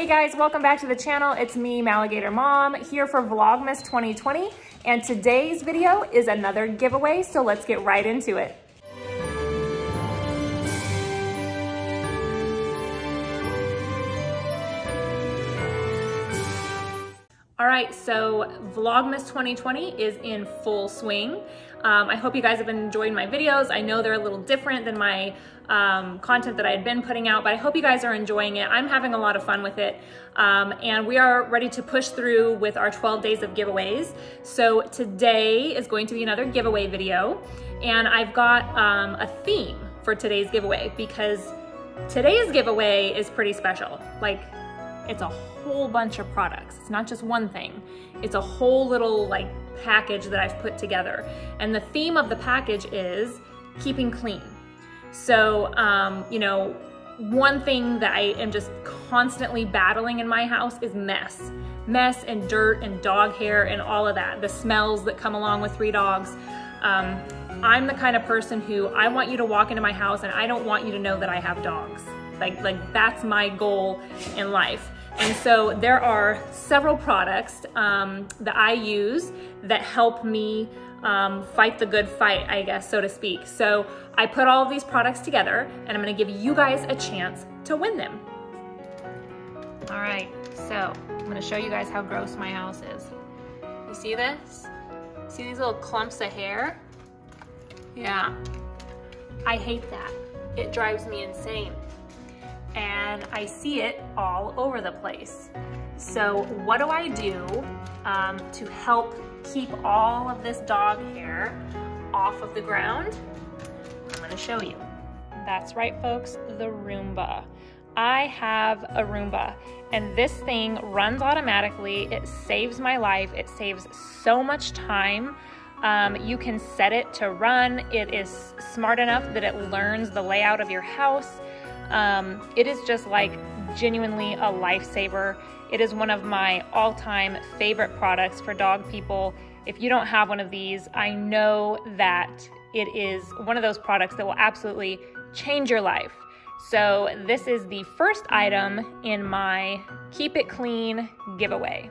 Hey guys, welcome back to the channel. It's me, Maligator Mom, here for Vlogmas 2020. And today's video is another giveaway, so let's get right into it. Right, so Vlogmas 2020 is in full swing. Um, I hope you guys have been enjoying my videos. I know they're a little different than my um, content that I had been putting out, but I hope you guys are enjoying it. I'm having a lot of fun with it. Um, and we are ready to push through with our 12 days of giveaways. So today is going to be another giveaway video. And I've got um, a theme for today's giveaway because today's giveaway is pretty special. Like it's a whole bunch of products. It's not just one thing. It's a whole little like package that I've put together. And the theme of the package is keeping clean. So, um, you know, one thing that I am just constantly battling in my house is mess. Mess and dirt and dog hair and all of that. The smells that come along with three dogs. Um, I'm the kind of person who I want you to walk into my house and I don't want you to know that I have dogs. Like, like that's my goal in life. And so there are several products um, that I use that help me um, fight the good fight, I guess, so to speak. So I put all of these products together and I'm gonna give you guys a chance to win them. All right, so I'm gonna show you guys how gross my house is. You see this? See these little clumps of hair? Yeah, I hate that. It drives me insane and I see it all over the place. So what do I do um, to help keep all of this dog hair off of the ground? I'm gonna show you. That's right folks, the Roomba. I have a Roomba and this thing runs automatically. It saves my life. It saves so much time. Um, you can set it to run. It is smart enough that it learns the layout of your house. Um, it is just like genuinely a lifesaver. It is one of my all time favorite products for dog people. If you don't have one of these, I know that it is one of those products that will absolutely change your life. So, this is the first item in my Keep It Clean giveaway.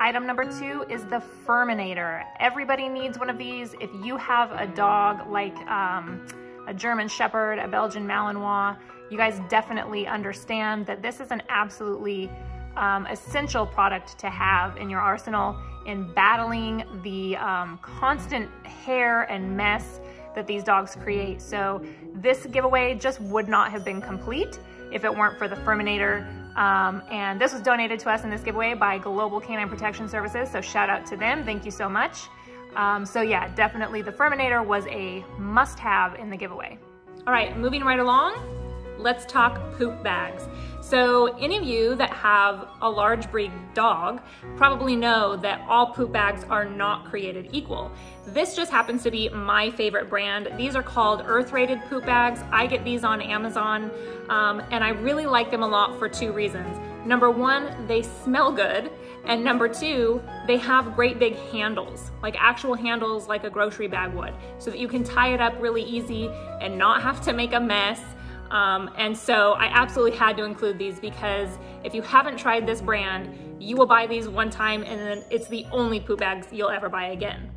Item number two is the Furminator. Everybody needs one of these. If you have a dog like um, a German Shepherd, a Belgian Malinois, you guys definitely understand that this is an absolutely um, essential product to have in your arsenal in battling the um, constant hair and mess that these dogs create. So this giveaway just would not have been complete if it weren't for the Furminator. Um, and this was donated to us in this giveaway by Global Canine Protection Services. So shout out to them. Thank you so much. Um, so yeah, definitely the Furminator was a must have in the giveaway. All right, moving right along let's talk poop bags. So any of you that have a large breed dog probably know that all poop bags are not created equal. This just happens to be my favorite brand. These are called earth rated poop bags. I get these on Amazon um, and I really like them a lot for two reasons. Number one, they smell good. And number two, they have great big handles, like actual handles like a grocery bag would, so that you can tie it up really easy and not have to make a mess um, and so I absolutely had to include these because if you haven't tried this brand, you will buy these one time and then it's the only poop bags you'll ever buy again.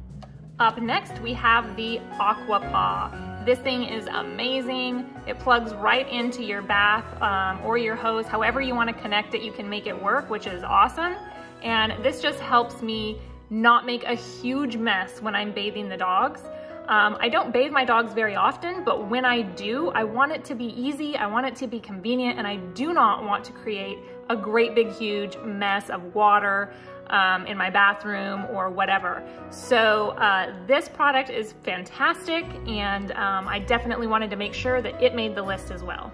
Up next, we have the Aqua Aquapaw. This thing is amazing. It plugs right into your bath um, or your hose. However you wanna connect it, you can make it work, which is awesome. And this just helps me not make a huge mess when I'm bathing the dogs. Um, I don't bathe my dogs very often, but when I do, I want it to be easy, I want it to be convenient, and I do not want to create a great big huge mess of water um, in my bathroom or whatever. So uh, this product is fantastic and um, I definitely wanted to make sure that it made the list as well.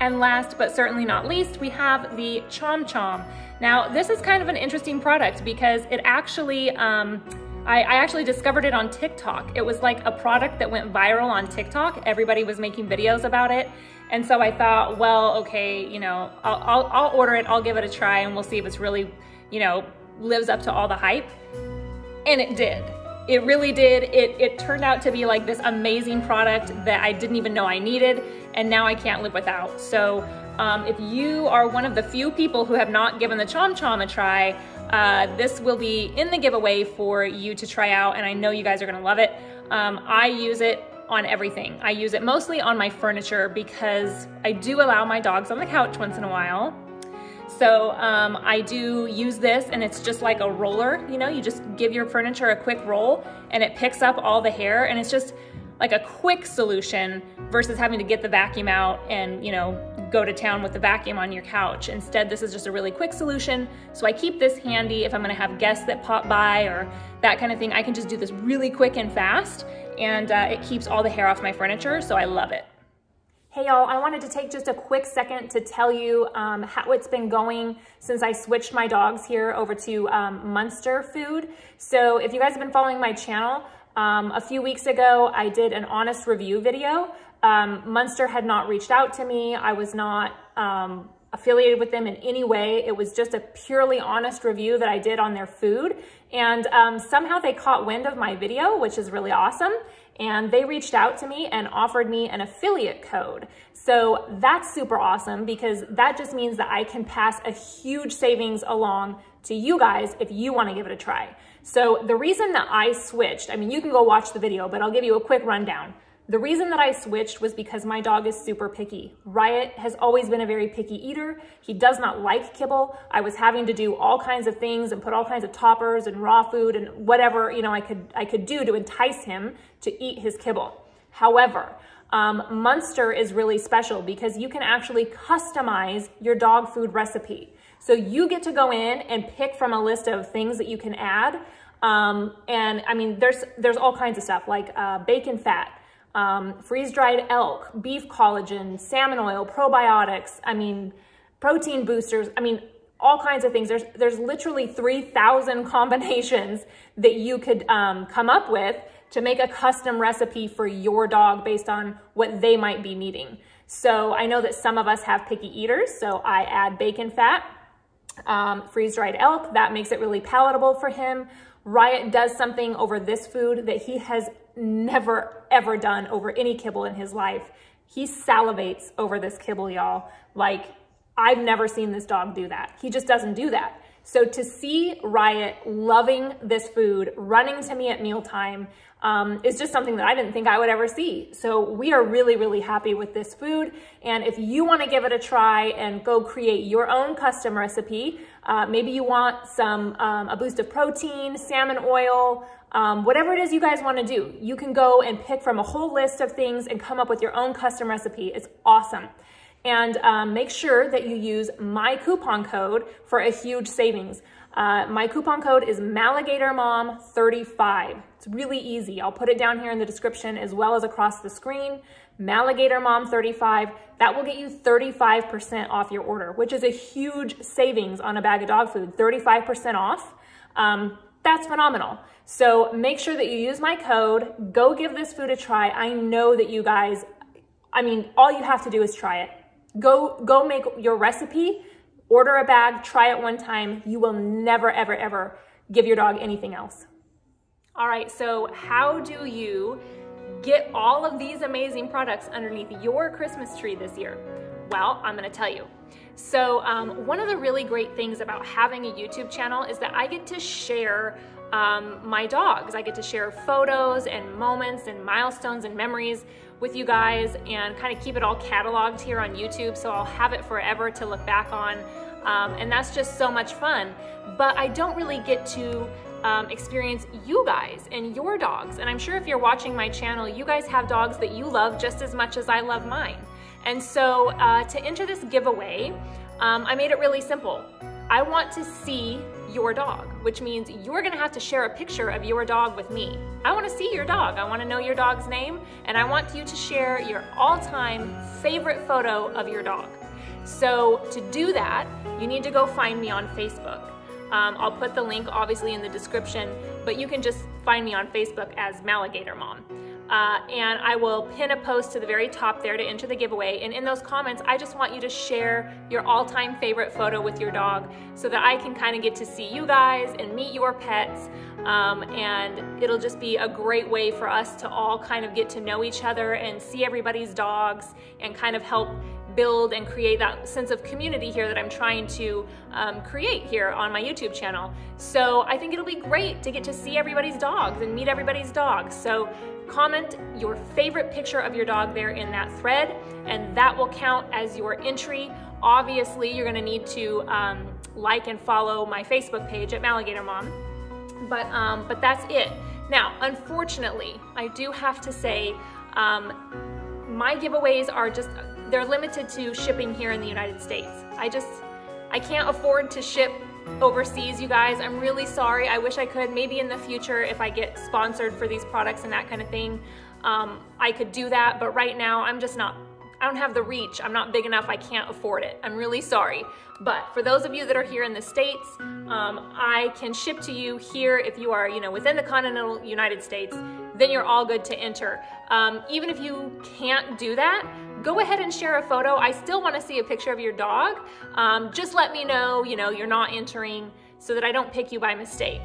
And last but certainly not least, we have the Chom Chom. Now this is kind of an interesting product because it actually, um, I, I, actually discovered it on TikTok. It was like a product that went viral on TikTok. Everybody was making videos about it. And so I thought, well, okay, you know, I'll, I'll, I'll order it, I'll give it a try and we'll see if it's really, you know, lives up to all the hype. And it did. It really did. It, it turned out to be like this amazing product that I didn't even know I needed and now I can't live without. So Um, if you are one of the few people who have not given the Chom Chom a try, uh, this will be in the giveaway for you to try out, and I know you guys are gonna love it. Um, I use it on everything. I use it mostly on my furniture because I do allow my dogs on the couch once in a while. So um, I do use this and it's just like a roller, you know, you just give your furniture a quick roll and it picks up all the hair and it's just like a quick solution versus having to get the vacuum out and, you know, go to town with the vacuum on your couch. Instead, this is just a really quick solution. So I keep this handy if I'm gonna have guests that pop by or that kind of thing. I can just do this really quick and fast and uh, it keeps all the hair off my furniture, so I love it. Hey y'all, I wanted to take just a quick second to tell you um, how it's been going since I switched my dogs here over to um, Muenster food. So if you guys have been following my channel, um, a few weeks ago, I did an honest review video. Um, Muenster had not reached out to me. I was not um, affiliated with them in any way. It was just a purely honest review that I did on their food. And um, somehow they caught wind of my video, which is really awesome. And they reached out to me and offered me an affiliate code. So that's super awesome because that just means that I can pass a huge savings along to you guys if you wanna give it a try. So the reason that I switched, I mean, you can go watch the video, but I'll give you a quick rundown. The reason that I switched was because my dog is super picky. Riot has always been a very picky eater. He does not like kibble. I was having to do all kinds of things and put all kinds of toppers and raw food and whatever, you know, I could, I could do to entice him to eat his kibble. However, um, Muenster is really special because you can actually customize your dog food recipe. So you get to go in and pick from a list of things that you can add. Um, and I mean, there's, there's all kinds of stuff like uh, bacon fat, um, freeze-dried elk, beef collagen, salmon oil, probiotics, I mean, protein boosters, I mean, all kinds of things. There's, there's literally 3,000 combinations that you could um, come up with to make a custom recipe for your dog based on what they might be needing. So I know that some of us have picky eaters, so I add bacon fat, um, freeze-dried elk, that makes it really palatable for him. Riot does something over this food that he has never ever done over any kibble in his life. He salivates over this kibble, y'all. Like, I've never seen this dog do that. He just doesn't do that. So to see Riot loving this food, running to me at mealtime, um, is just something that I didn't think I would ever see. So we are really, really happy with this food. And if you want to give it a try and go create your own custom recipe, uh, maybe you want some um, a boost of protein, salmon oil, um, whatever it is you guys want to do, you can go and pick from a whole list of things and come up with your own custom recipe. It's awesome. And um, make sure that you use my coupon code for a huge savings. Uh, my coupon code is MaligatorMom35. It's really easy. I'll put it down here in the description as well as across the screen. MaligatorMom35. That will get you 35% off your order, which is a huge savings on a bag of dog food. 35% off. Um, that's phenomenal. So make sure that you use my code. Go give this food a try. I know that you guys, I mean, all you have to do is try it. Go, go make your recipe Order a bag, try it one time. You will never, ever, ever give your dog anything else. All right, so how do you get all of these amazing products underneath your Christmas tree this year? Well, I'm gonna tell you. So um, one of the really great things about having a YouTube channel is that I get to share um, my dogs. I get to share photos and moments and milestones and memories with you guys and kind of keep it all cataloged here on YouTube so I'll have it forever to look back on. Um, and that's just so much fun. But I don't really get to um, experience you guys and your dogs. And I'm sure if you're watching my channel, you guys have dogs that you love just as much as I love mine. And so uh, to enter this giveaway, um, I made it really simple. I want to see your dog, which means you're gonna have to share a picture of your dog with me. I wanna see your dog. I wanna know your dog's name, and I want you to share your all-time favorite photo of your dog. So to do that, you need to go find me on Facebook. Um, I'll put the link obviously in the description, but you can just find me on Facebook as Maligator Mom. Uh, and I will pin a post to the very top there to enter the giveaway. And in those comments, I just want you to share your all-time favorite photo with your dog so that I can kind of get to see you guys and meet your pets. Um, and it'll just be a great way for us to all kind of get to know each other and see everybody's dogs and kind of help build and create that sense of community here that I'm trying to um, create here on my YouTube channel. So I think it'll be great to get to see everybody's dogs and meet everybody's dogs. So comment your favorite picture of your dog there in that thread and that will count as your entry. Obviously, you're gonna need to um, like and follow my Facebook page at Maligator Mom. But, um, but that's it. Now, unfortunately, I do have to say, um, my giveaways are just, they're limited to shipping here in the United States. I just, I can't afford to ship overseas, you guys. I'm really sorry. I wish I could. Maybe in the future, if I get sponsored for these products and that kind of thing, um, I could do that. But right now, I'm just not, I don't have the reach. I'm not big enough. I can't afford it. I'm really sorry. But for those of you that are here in the States, um, I can ship to you here if you are, you know, within the continental United States, then you're all good to enter. Um, even if you can't do that, go ahead and share a photo. I still wanna see a picture of your dog. Um, just let me know, you know, you're not entering so that I don't pick you by mistake.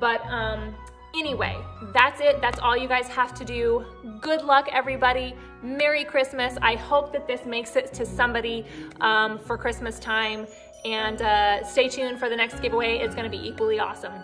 But um, anyway, that's it. That's all you guys have to do. Good luck, everybody. Merry Christmas. I hope that this makes it to somebody um, for Christmas time. And uh, stay tuned for the next giveaway. It's gonna be equally awesome.